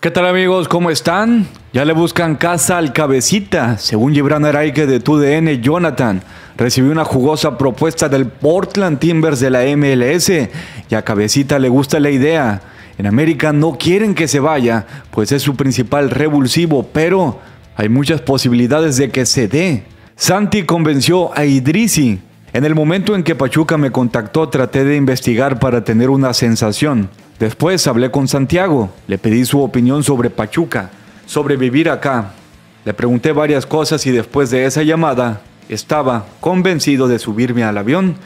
¿Qué tal amigos? ¿Cómo están? Ya le buscan casa al cabecita. Según Gibran Araike de TUDN, Jonathan recibió una jugosa propuesta del Portland Timbers de la MLS y a cabecita le gusta la idea. En América no quieren que se vaya, pues es su principal revulsivo, pero hay muchas posibilidades de que se dé. Santi convenció a Idrisi. En el momento en que Pachuca me contactó traté de investigar para tener una sensación. Después hablé con Santiago, le pedí su opinión sobre Pachuca, sobre vivir acá. Le pregunté varias cosas y después de esa llamada estaba convencido de subirme al avión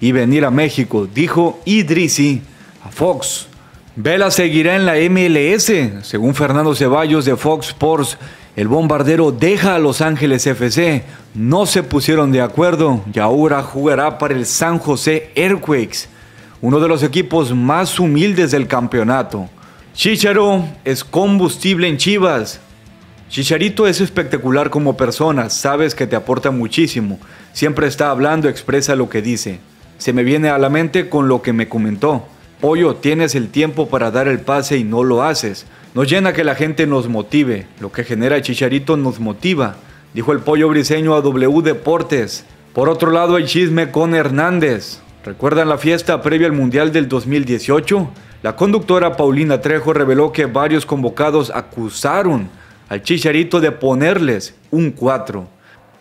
y venir a México, dijo Idrisi a Fox. Vela seguirá en la MLS, según Fernando Ceballos de Fox Sports. El bombardero deja a Los Ángeles FC. No se pusieron de acuerdo y ahora jugará para el San José Earthquakes uno de los equipos más humildes del campeonato. Chicharo es combustible en Chivas. Chicharito es espectacular como persona, sabes que te aporta muchísimo. Siempre está hablando, expresa lo que dice. Se me viene a la mente con lo que me comentó. Pollo, tienes el tiempo para dar el pase y no lo haces. Nos llena que la gente nos motive. Lo que genera Chicharito nos motiva, dijo el pollo briseño a W Deportes. Por otro lado, hay chisme con Hernández. ¿Recuerdan la fiesta previa al Mundial del 2018? La conductora Paulina Trejo reveló que varios convocados acusaron al Chicharito de ponerles un 4,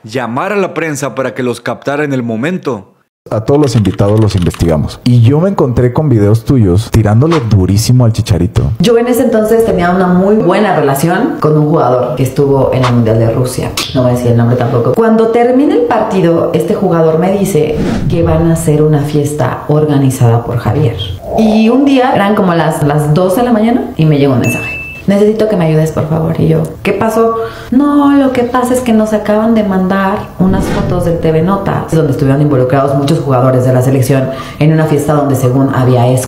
llamar a la prensa para que los captara en el momento a todos los invitados los investigamos. Y yo me encontré con videos tuyos tirándole durísimo al chicharito. Yo en ese entonces tenía una muy buena relación con un jugador que estuvo en el Mundial de Rusia. No voy a decir el nombre tampoco. Cuando termina el partido, este jugador me dice que van a hacer una fiesta organizada por Javier. Y un día eran como las, las 12 de la mañana y me llegó un mensaje necesito que me ayudes por favor. Y yo, ¿qué pasó? No, lo que pasa es que nos acaban de mandar unas fotos del TV Notas, donde estuvieron involucrados muchos jugadores de la selección en una fiesta donde según había eso.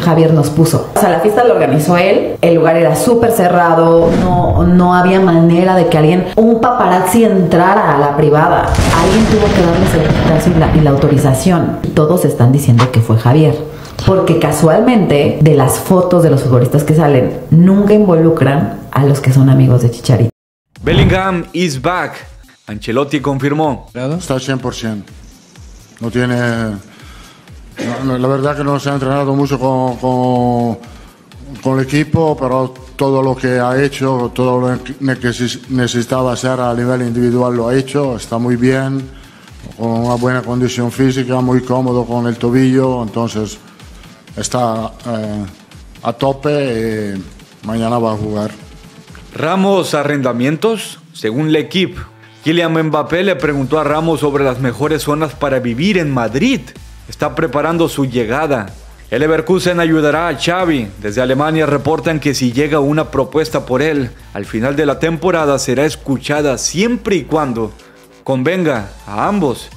Javier nos puso. O sea, la fiesta la organizó él, el lugar era súper cerrado, no, no había manera de que alguien, un paparazzi entrara a la privada. Alguien tuvo que darle el y la, y la autorización. Todos están diciendo que fue Javier porque casualmente de las fotos de los futbolistas que salen nunca involucran a los que son amigos de Chicharito. Bellingham is back. Ancelotti confirmó. Está 100%. No tiene... la verdad que no se ha entrenado mucho con, con, con, el equipo, pero todo lo que ha hecho, todo lo que necesitaba hacer a nivel individual lo ha hecho. Está muy bien, con una buena condición física, muy cómodo con el tobillo. Entonces está eh, a tope y mañana va a jugar. Ramos arrendamientos, según el equipo. Kylian Mbappé le preguntó a Ramos sobre las mejores zonas para vivir en Madrid. Está preparando su llegada. El Leverkusen ayudará a Xavi. Desde Alemania reportan que si llega una propuesta por él, al final de la temporada será escuchada siempre y cuando convenga a ambos.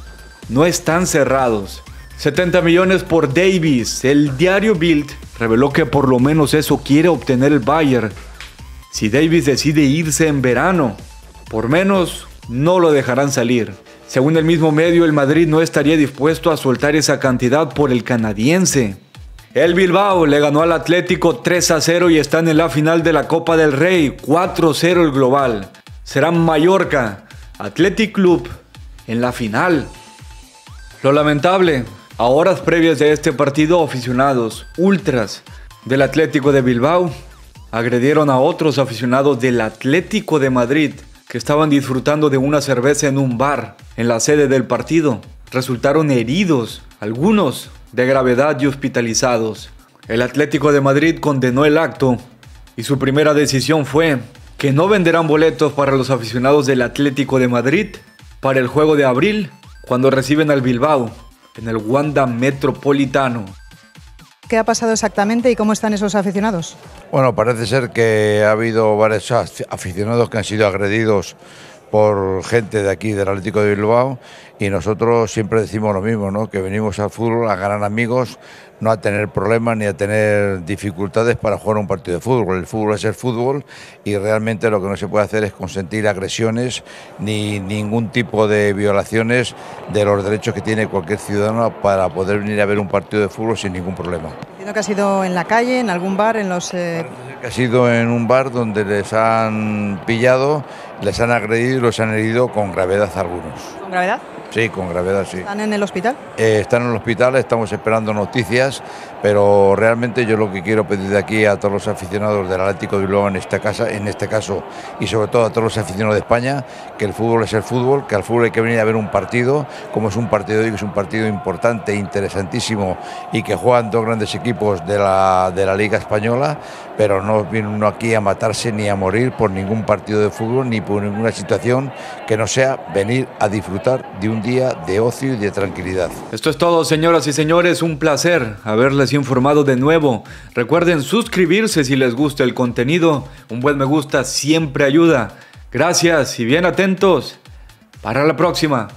No están cerrados. 70 millones por Davis. El diario Bild reveló que por lo menos eso quiere obtener el Bayern. Si Davis decide irse en verano, por menos no lo dejarán salir. Según el mismo medio, el Madrid no estaría dispuesto a soltar esa cantidad por el canadiense. El Bilbao le ganó al Atlético 3 a 0 y están en la final de la Copa del Rey, 4 0 el global. Será Mallorca, Athletic Club en la final. Lo lamentable, a horas previas de este partido, aficionados ultras del Atlético de Bilbao agredieron a otros aficionados del Atlético de Madrid que estaban disfrutando de una cerveza en un bar en la sede del partido. Resultaron heridos, algunos de gravedad y hospitalizados. El Atlético de Madrid condenó el acto y su primera decisión fue que no venderán boletos para los aficionados del Atlético de Madrid para el juego de abril cuando reciben al Bilbao en el Wanda Metropolitano. ¿Qué ha pasado exactamente y cómo están esos aficionados? Bueno, parece ser que ha habido varios aficionados que han sido agredidos por gente de aquí del Atlético de Bilbao y nosotros siempre decimos lo mismo, ¿no? que venimos al fútbol a ganar amigos, no a tener problemas ni a tener dificultades para jugar un partido de fútbol. El fútbol es el fútbol y realmente lo que no se puede hacer es consentir agresiones ni ningún tipo de violaciones de los derechos que tiene cualquier ciudadano para poder venir a ver un partido de fútbol sin ningún problema. Entiendo que ha sido en la calle, en algún bar, en los... eh, ha sido en un bar donde les han pillado, les han agredido y los han herido con gravedad algunos. ¿Con gravedad? Sí, con gravedad sí. ¿Están en el hospital? Eh, están en el hospital, estamos esperando noticias, pero realmente yo lo que quiero pedir de aquí a todos los aficionados del Atlético de Bilbao en esta casa, en este caso, y sobre todo a todos los aficionados de España, que el fútbol es el fútbol, que al fútbol hay que venir a ver un partido, como es un partido hoy, que es un partido importante, interesantísimo, y que juegan dos grandes equipos de la, de la Liga Española, pero no viene uno aquí a matarse ni a morir por ningún partido de fútbol, ni por ninguna situación que no sea venir a disfrutar de un día de ocio y de tranquilidad. Esto es todo, señoras y señores. Un placer haberles informado de nuevo. Recuerden suscribirse si les gusta el contenido. Un buen me gusta siempre ayuda. Gracias y bien atentos. Para la próxima.